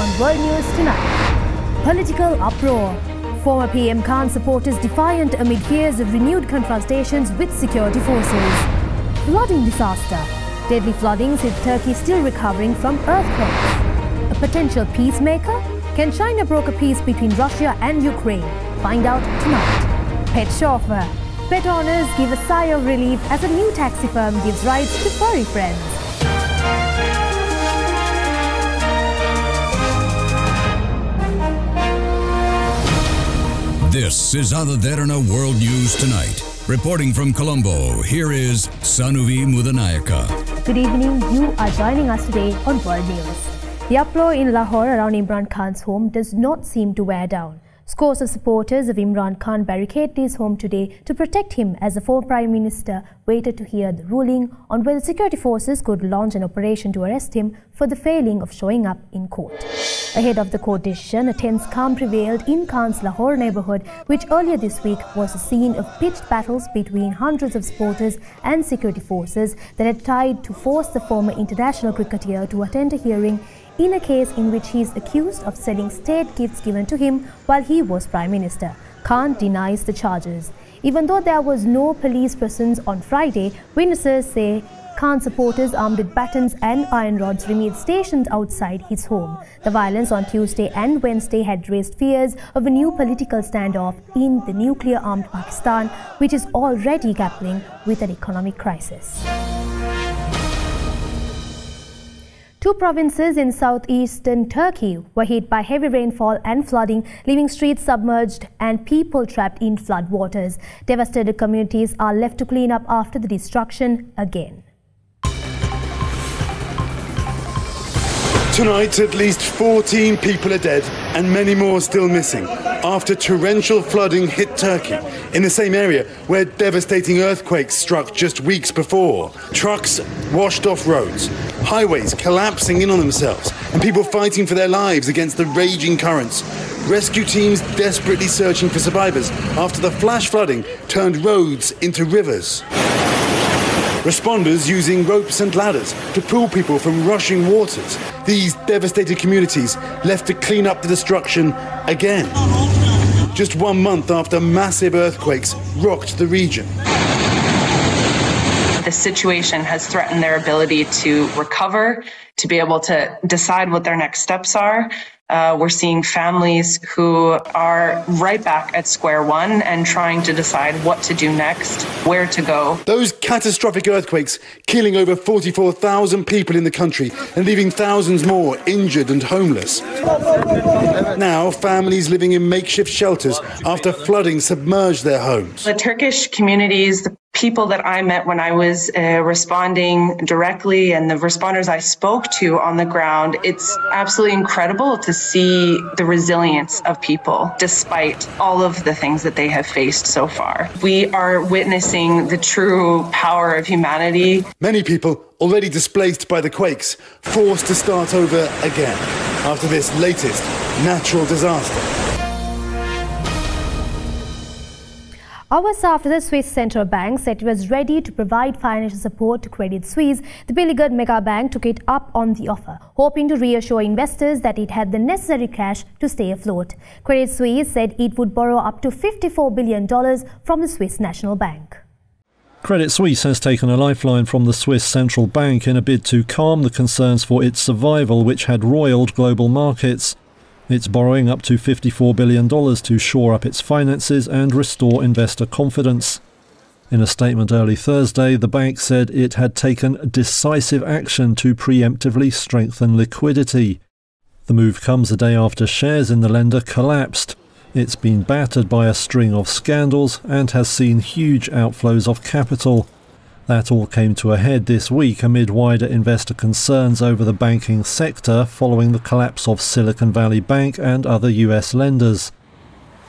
on World News Tonight. Political uproar. Former PM Khan supporters defiant amid fears of renewed confrontations with security forces. Flooding disaster. Deadly floodings hit Turkey still recovering from earthquakes. A potential peacemaker? Can China broker peace between Russia and Ukraine? Find out tonight. Pet chauffeur. Pet owners give a sigh of relief as a new taxi firm gives rides to furry friends. This is other Ada Derana World News Tonight. Reporting from Colombo, here is Sanuvi Mudanayaka. Good evening. You are joining us today on World News. The uproar in Lahore around Imran Khan's home does not seem to wear down. Scores of supporters of Imran Khan barricaded his home today to protect him as the former Prime Minister waited to hear the ruling on whether security forces could launch an operation to arrest him for the failing of showing up in court. Ahead of the court decision, a tense calm prevailed in Khan's Lahore neighborhood, which earlier this week was a scene of pitched battles between hundreds of supporters and security forces that had tried to force the former international cricketer to attend a hearing in a case in which he is accused of selling state gifts given to him while he was Prime Minister. Khan denies the charges. Even though there was no police presence on Friday, witnesses say Khan supporters armed with batons and iron rods remained stationed outside his home. The violence on Tuesday and Wednesday had raised fears of a new political standoff in the nuclear-armed Pakistan, which is already grappling with an economic crisis. Two provinces in southeastern Turkey were hit by heavy rainfall and flooding, leaving streets submerged and people trapped in floodwaters. Devastated communities are left to clean up after the destruction again. Tonight, at least 14 people are dead and many more still missing after torrential flooding hit Turkey in the same area where devastating earthquakes struck just weeks before. Trucks washed off roads, highways collapsing in on themselves, and people fighting for their lives against the raging currents. Rescue teams desperately searching for survivors after the flash flooding turned roads into rivers. Responders using ropes and ladders to pull people from rushing waters. These devastated communities left to clean up the destruction again. Just one month after massive earthquakes rocked the region. The situation has threatened their ability to recover, to be able to decide what their next steps are, uh, we're seeing families who are right back at square one and trying to decide what to do next, where to go. Those catastrophic earthquakes killing over 44,000 people in the country and leaving thousands more injured and homeless. Now, families living in makeshift shelters after flooding submerged their homes. The Turkish communities, the people that I met when I was uh, responding directly and the responders I spoke to on the ground, it's absolutely incredible to see the resilience of people despite all of the things that they have faced so far. We are witnessing the true power of humanity. Many people already displaced by the quakes, forced to start over again after this latest natural disaster. Hours after the Swiss Central Bank said it was ready to provide financial support to Credit Suisse, the beleaguered mega bank took it up on the offer, hoping to reassure investors that it had the necessary cash to stay afloat. Credit Suisse said it would borrow up to $54 billion from the Swiss National Bank. Credit Suisse has taken a lifeline from the Swiss Central Bank in a bid to calm the concerns for its survival, which had roiled global markets. It's borrowing up to $54 billion to shore up its finances and restore investor confidence. In a statement early Thursday, the bank said it had taken decisive action to preemptively strengthen liquidity. The move comes a day after shares in the lender collapsed. It's been battered by a string of scandals and has seen huge outflows of capital. That all came to a head this week amid wider investor concerns over the banking sector following the collapse of Silicon Valley Bank and other US lenders.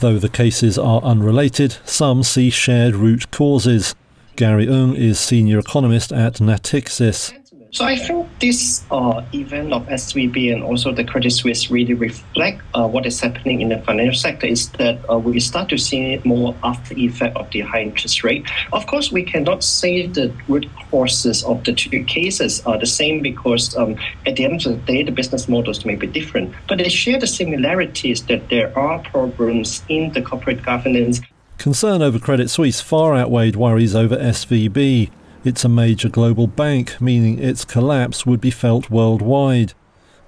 Though the cases are unrelated, some see shared root causes. Gary Ng is senior economist at Natixis. So I think this uh, event of SVB and also the Credit Suisse really reflect uh, what is happening in the financial sector is that uh, we start to see more after effect of the high interest rate. Of course, we cannot say the root causes of the two cases are the same because um, at the end of the day, the business models may be different, but they share the similarities that there are problems in the corporate governance. Concern over Credit Suisse far outweighed worries over SVB. It's a major global bank, meaning its collapse would be felt worldwide.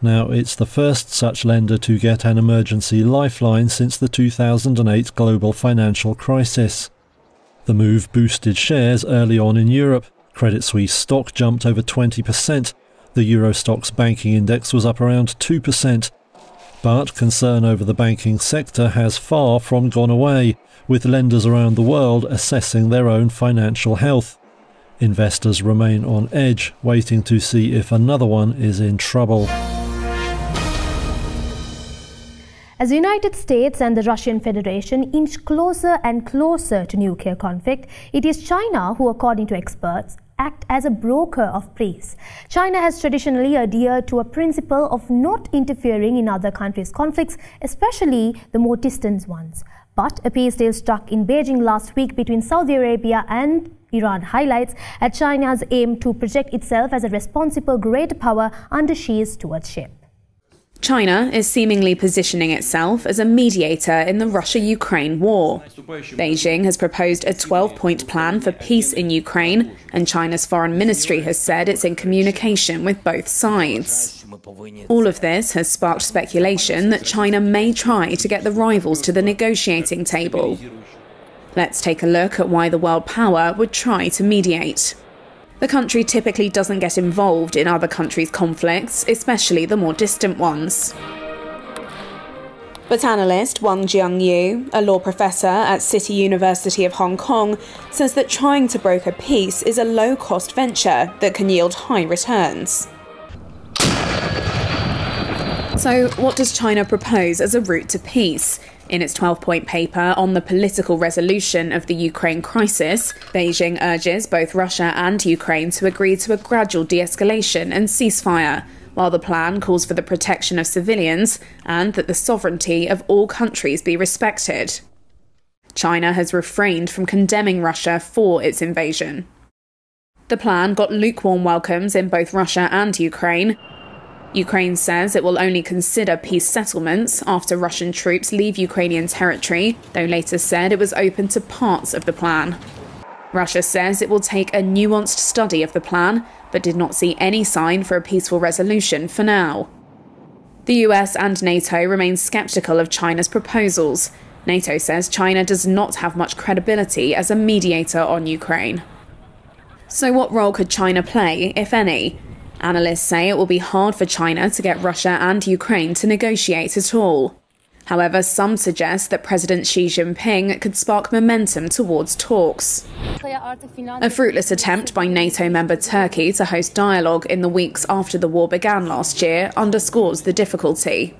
Now, it's the first such lender to get an emergency lifeline since the 2008 global financial crisis. The move boosted shares early on in Europe. Credit Suisse stock jumped over 20%. The Euro Stoxx banking index was up around 2%. But concern over the banking sector has far from gone away, with lenders around the world assessing their own financial health. Investors remain on edge, waiting to see if another one is in trouble. As the United States and the Russian Federation inch closer and closer to nuclear conflict, it is China who, according to experts, act as a broker of peace. China has traditionally adhered to a principle of not interfering in other countries' conflicts, especially the more distant ones. But a peace deal struck in Beijing last week between Saudi Arabia and Iran highlights at China's aim to project itself as a responsible great power under Xi's stewardship. China is seemingly positioning itself as a mediator in the Russia Ukraine war. Beijing has proposed a 12 point plan for peace in Ukraine, and China's foreign ministry has said it's in communication with both sides. All of this has sparked speculation that China may try to get the rivals to the negotiating table. Let's take a look at why the world power would try to mediate. The country typically doesn't get involved in other countries' conflicts, especially the more distant ones. But analyst Wang Jiangyu, a law professor at City University of Hong Kong, says that trying to broker peace is a low cost venture that can yield high returns. So, what does China propose as a route to peace? In its 12 point paper on the political resolution of the Ukraine crisis, Beijing urges both Russia and Ukraine to agree to a gradual de escalation and ceasefire, while the plan calls for the protection of civilians and that the sovereignty of all countries be respected. China has refrained from condemning Russia for its invasion. The plan got lukewarm welcomes in both Russia and Ukraine, Ukraine says it will only consider peace settlements after Russian troops leave Ukrainian territory, though later said it was open to parts of the plan. Russia says it will take a nuanced study of the plan, but did not see any sign for a peaceful resolution for now. The US and NATO remain skeptical of China's proposals. NATO says China does not have much credibility as a mediator on Ukraine. So, what role could China play, if any? Analysts say it will be hard for China to get Russia and Ukraine to negotiate at all. However, some suggest that President Xi Jinping could spark momentum towards talks. A fruitless attempt by NATO member Turkey to host dialogue in the weeks after the war began last year underscores the difficulty.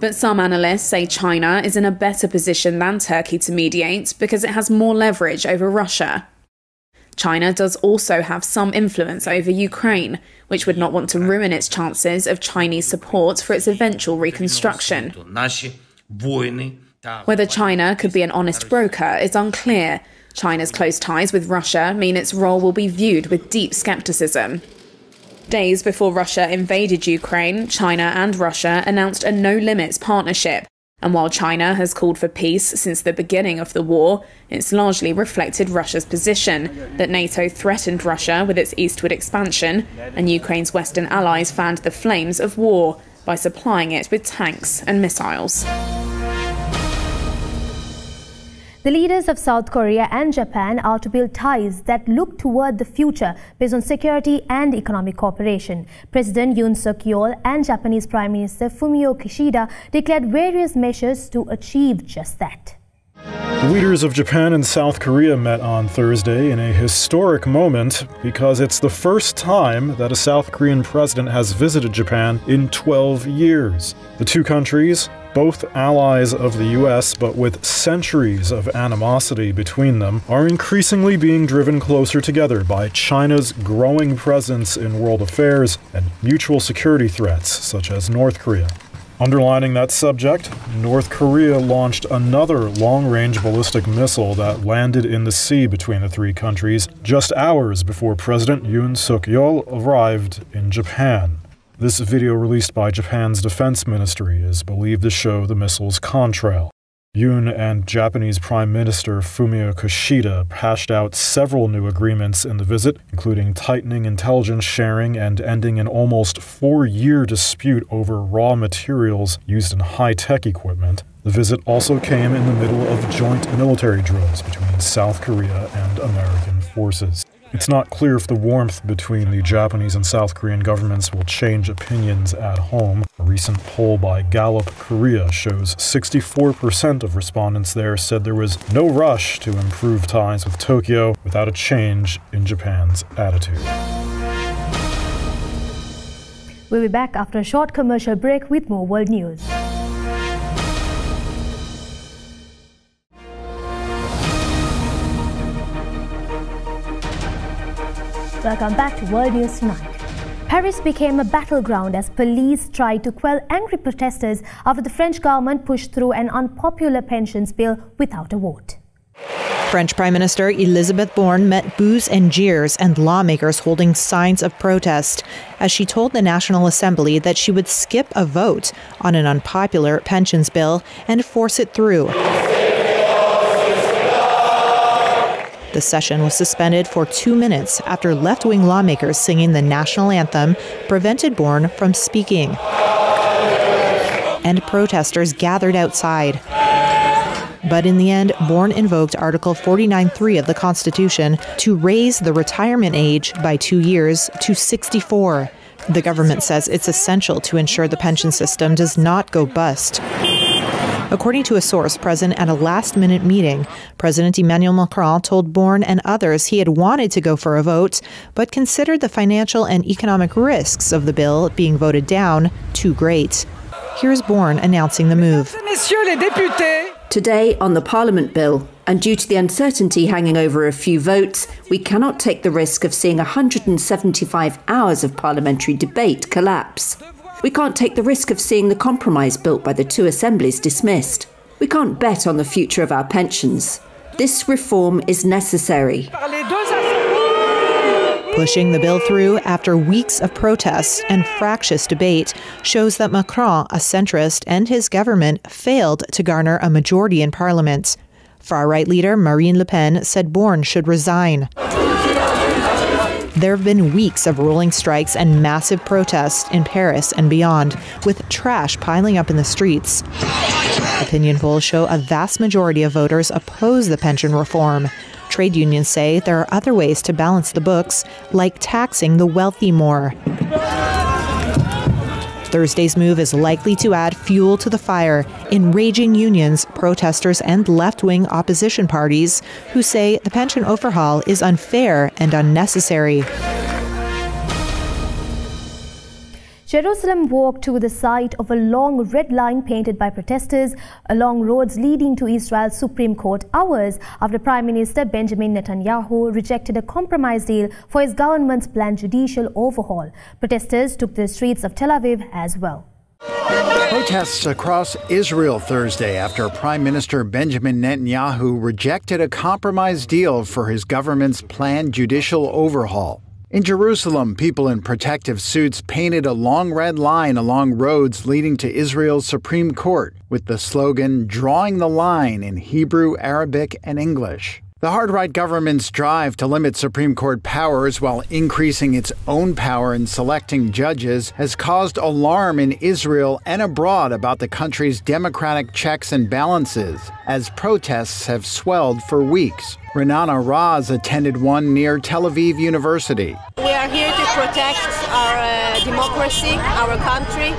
But some analysts say China is in a better position than Turkey to mediate because it has more leverage over Russia. China does also have some influence over Ukraine, which would not want to ruin its chances of Chinese support for its eventual reconstruction. Whether China could be an honest broker is unclear. China's close ties with Russia mean its role will be viewed with deep skepticism. Days before Russia invaded Ukraine, China and Russia announced a no limits partnership and while China has called for peace since the beginning of the war, it's largely reflected Russia's position that NATO threatened Russia with its eastward expansion, and Ukraine's Western allies fanned the flames of war by supplying it with tanks and missiles. The leaders of South Korea and Japan are to build ties that look toward the future based on security and economic cooperation. President Yoon Suk Yeol and Japanese Prime Minister Fumio Kishida declared various measures to achieve just that. The leaders of Japan and South Korea met on Thursday in a historic moment because it's the first time that a South Korean president has visited Japan in 12 years. The two countries both allies of the US, but with centuries of animosity between them, are increasingly being driven closer together by China's growing presence in world affairs and mutual security threats, such as North Korea. Underlining that subject, North Korea launched another long range ballistic missile that landed in the sea between the three countries just hours before President Yoon Suk yeol arrived in Japan. This video released by Japan's defense ministry is believed to show the missile's contrail. Yoon and Japanese Prime Minister Fumio Kishida hashed out several new agreements in the visit, including tightening intelligence sharing and ending an almost four year dispute over raw materials used in high tech equipment. The visit also came in the middle of joint military drills between South Korea and American forces. It's not clear if the warmth between the Japanese and South Korean governments will change opinions at home. A recent poll by Gallup Korea shows 64% of respondents there said there was no rush to improve ties with Tokyo without a change in Japan's attitude. We'll be back after a short commercial break with more world news. Welcome back to World News Tonight. Paris became a battleground as police tried to quell angry protesters after the French government pushed through an unpopular pensions bill without a vote. French Prime Minister Elisabeth Borne met boos and jeers and lawmakers holding signs of protest as she told the National Assembly that she would skip a vote on an unpopular pensions bill and force it through. The session was suspended for two minutes after left wing lawmakers singing the national anthem prevented Borne from speaking. And protesters gathered outside. But in the end, Borne invoked Article 49.3 of the Constitution to raise the retirement age by two years to 64. The government says it's essential to ensure the pension system does not go bust. According to a source present at a last minute meeting, President Emmanuel Macron told Borne and others he had wanted to go for a vote, but considered the financial and economic risks of the bill being voted down too great. Here's Borne announcing the move. Today, on the Parliament bill, and due to the uncertainty hanging over a few votes, we cannot take the risk of seeing 175 hours of parliamentary debate collapse. We can't take the risk of seeing the compromise built by the two assemblies dismissed. We can't bet on the future of our pensions. This reform is necessary. Pushing the bill through after weeks of protests and fractious debate shows that Macron, a centrist, and his government failed to garner a majority in parliament. Far right leader Marine Le Pen said Borne should resign. There have been weeks of rolling strikes and massive protests in Paris and beyond, with trash piling up in the streets. Opinion polls show a vast majority of voters oppose the pension reform. Trade unions say there are other ways to balance the books, like taxing the wealthy more. Thursday's move is likely to add fuel to the fire in raging unions, protesters, and left wing opposition parties who say the pension overhaul is unfair and unnecessary. Jerusalem walked to the site of a long red line painted by protesters along roads leading to Israel's Supreme Court hours after Prime Minister Benjamin Netanyahu rejected a compromise deal for his government's planned judicial overhaul. Protesters took the streets of Tel Aviv as well. Protests across Israel Thursday after Prime Minister Benjamin Netanyahu rejected a compromise deal for his government's planned judicial overhaul. In Jerusalem, people in protective suits painted a long red line along roads leading to Israel's Supreme Court with the slogan, Drawing the Line in Hebrew, Arabic, and English. The hard right government's drive to limit Supreme Court powers while increasing its own power in selecting judges has caused alarm in Israel and abroad about the country's democratic checks and balances, as protests have swelled for weeks. Renana Raz attended one near Tel Aviv University. We are here to protect our uh, democracy, our country,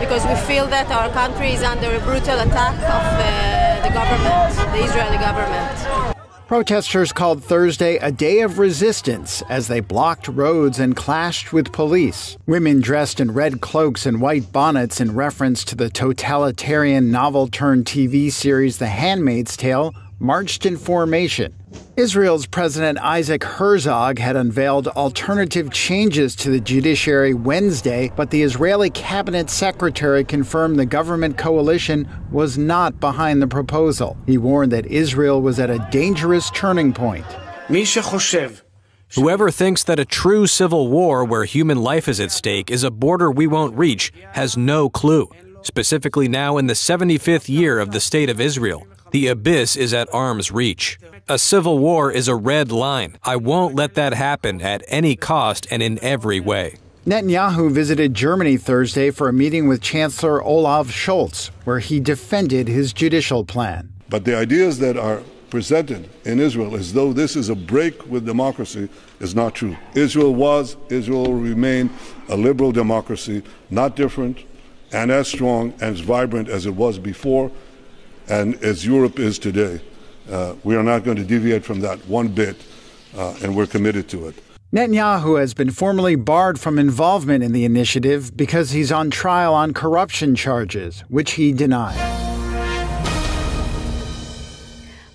because we feel that our country is under a brutal attack of uh, the government, the Israeli government. Protesters called Thursday a day of resistance as they blocked roads and clashed with police. Women dressed in red cloaks and white bonnets in reference to the totalitarian novel turned TV series The Handmaid's Tale marched in formation. Israel's President Isaac Herzog had unveiled alternative changes to the judiciary Wednesday, but the Israeli cabinet secretary confirmed the government coalition was not behind the proposal. He warned that Israel was at a dangerous turning point. Whoever thinks that a true civil war where human life is at stake is a border we won't reach has no clue. Specifically, now in the 75th year of the State of Israel, the abyss is at arm's reach. A civil war is a red line. I won't let that happen at any cost and in every way. Netanyahu visited Germany Thursday for a meeting with Chancellor Olaf Scholz, where he defended his judicial plan. But the ideas that are presented in Israel as though this is a break with democracy is not true. Israel was, Israel will remain a liberal democracy, not different and as strong and as vibrant as it was before and as Europe is today. Uh, we are not going to deviate from that one bit, uh, and we're committed to it. Netanyahu has been formally barred from involvement in the initiative because he's on trial on corruption charges, which he denied.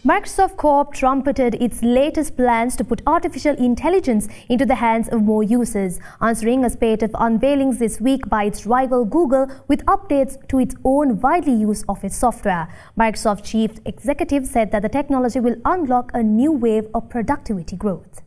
Microsoft Corp trumpeted its latest plans to put artificial intelligence into the hands of more users, answering a spate of unveilings this week by its rival Google with updates to its own widely used Office software. Microsoft chief executive said that the technology will unlock a new wave of productivity growth.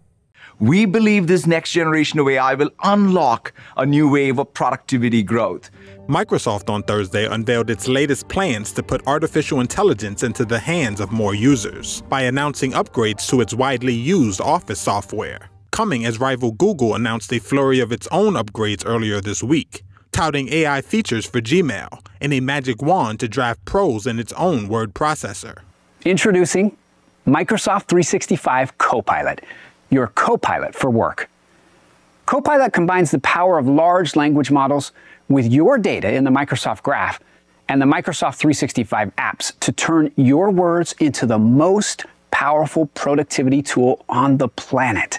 We believe this next generation of AI will unlock a new wave of productivity growth. Microsoft on Thursday unveiled its latest plans to put artificial intelligence into the hands of more users by announcing upgrades to its widely used Office software. Coming as rival Google announced a flurry of its own upgrades earlier this week, touting AI features for Gmail and a magic wand to draft prose in its own word processor. Introducing Microsoft 365 Copilot, your copilot for work. Copilot combines the power of large language models with your data in the Microsoft Graph and the Microsoft 365 apps to turn your words into the most powerful productivity tool on the planet.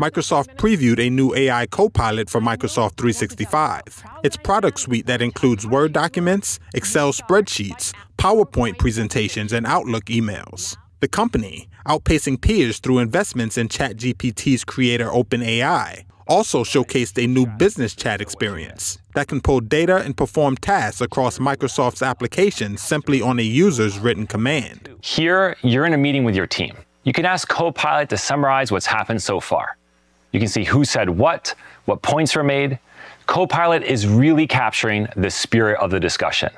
Microsoft previewed a new AI Copilot for Microsoft 365. Its product suite that includes Word documents, Excel spreadsheets, PowerPoint presentations, and Outlook emails. The company, outpacing peers through investments in ChatGPT's creator OpenAI, also showcased a new business chat experience that can pull data and perform tasks across Microsoft's applications simply on a user's written command. Here, you're in a meeting with your team. You can ask Copilot to summarize what's happened so far. You can see who said what, what points were made. Copilot is really capturing the spirit of the discussion.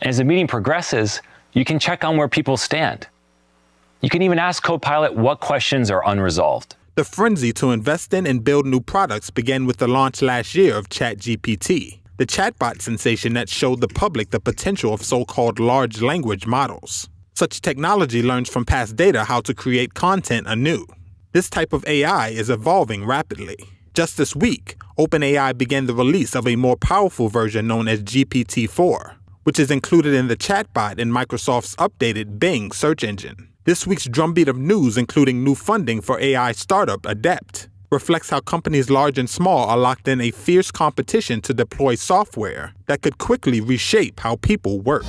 As the meeting progresses, you can check on where people stand. You can even ask Copilot what questions are unresolved. The frenzy to invest in and build new products began with the launch last year of ChatGPT, the chatbot sensation that showed the public the potential of so called large language models. Such technology learns from past data how to create content anew. This type of AI is evolving rapidly. Just this week, OpenAI began the release of a more powerful version known as GPT 4, which is included in the chatbot in Microsoft's updated Bing search engine. This week's drumbeat of news, including new funding for AI startup Adept, reflects how companies large and small are locked in a fierce competition to deploy software that could quickly reshape how people work.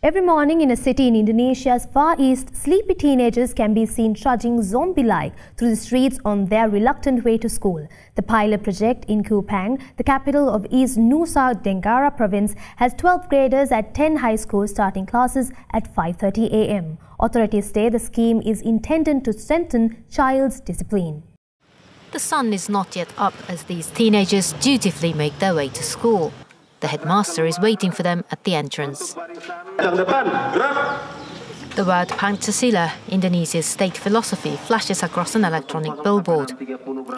Every morning in a city in Indonesia's far east, sleepy teenagers can be seen trudging zombie-like through the streets on their reluctant way to school. The pilot project in Kupang, the capital of East Nusa Tenggara province, has 12th graders at 10 high schools starting classes at 5.30 a.m. Authorities say the scheme is intended to strengthen child's discipline. The sun is not yet up as these teenagers dutifully make their way to school. The headmaster is waiting for them at the entrance. The word Pancasila, Indonesia's state philosophy, flashes across an electronic billboard.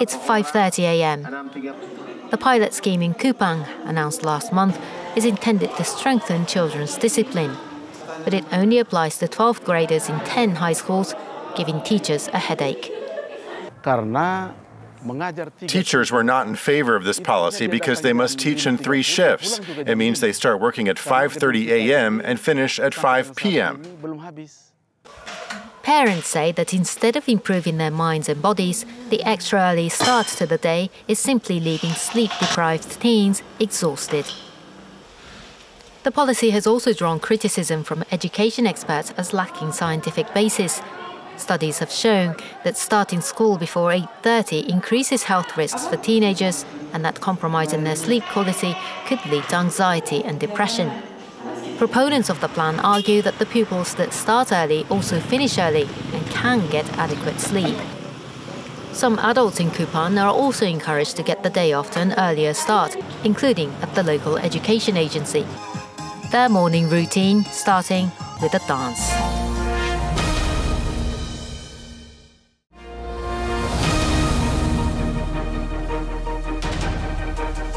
It's 5:30 a.m. The pilot scheme in Kupang, announced last month, is intended to strengthen children's discipline, but it only applies to 12th graders in 10 high schools, giving teachers a headache. Teachers were not in favor of this policy because they must teach in three shifts. It means they start working at 5:30 a.m. and finish at 5 p.m. Parents say that instead of improving their minds and bodies, the extra early start to the day is simply leaving sleep deprived teens exhausted. The policy has also drawn criticism from education experts as lacking scientific basis. Studies have shown that starting school before 8:30 increases health risks for teenagers and that compromising their sleep quality could lead to anxiety and depression. Proponents of the plan argue that the pupils that start early also finish early and can get adequate sleep. Some adults in Kupang are also encouraged to get the day off to an earlier start, including at the local education agency. Their morning routine starting with a dance.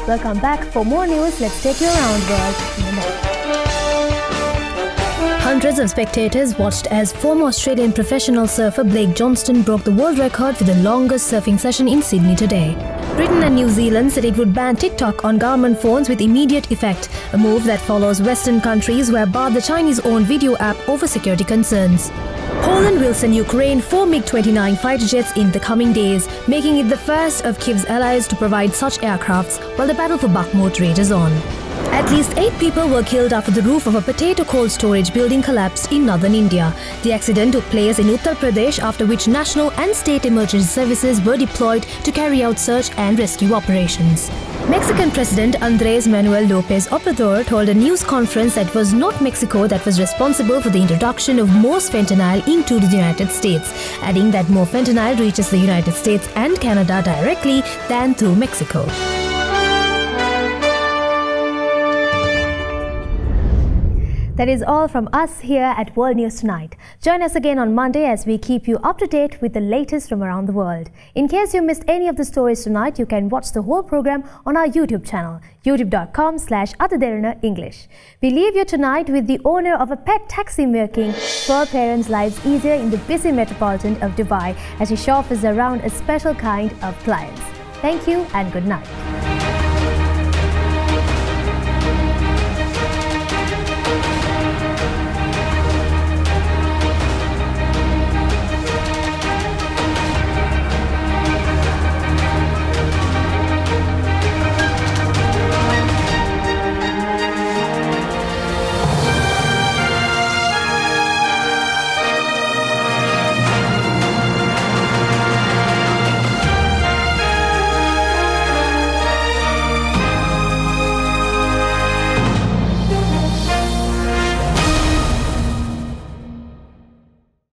Welcome back. For more news, let's take you around world. Hundreds of spectators watched as former Australian professional surfer Blake Johnston broke the world record for the longest surfing session in Sydney today. Britain and New Zealand said it would ban TikTok on government phones with immediate effect, a move that follows Western countries have barred the Chinese-owned video app over security concerns. Poland will send Ukraine four MiG-29 fighter jets in the coming days, making it the first of Kiev's allies to provide such aircrafts while the battle for Bakhmut rages on. At least eight people were killed after the roof of a potato cold storage building collapsed in northern India. The accident took place in Uttar Pradesh after which national and state emergency services were deployed to carry out search and rescue operations. Mexican President Andres Manuel Lopez Obrador told a news conference that it was not Mexico that was responsible for the introduction of most fentanyl into the United States, adding that more fentanyl reaches the United States and Canada directly than through Mexico. That is all from us here at World News Tonight. Join us again on Monday as we keep you up to date with the latest from around the world. In case you missed any of the stories tonight, you can watch the whole program on our YouTube channel, youtube.com slash English. We leave you tonight with the owner of a pet taxi making for parents' lives easier in the busy metropolitan of Dubai as he chauffeurs around a special kind of clients. Thank you and good night.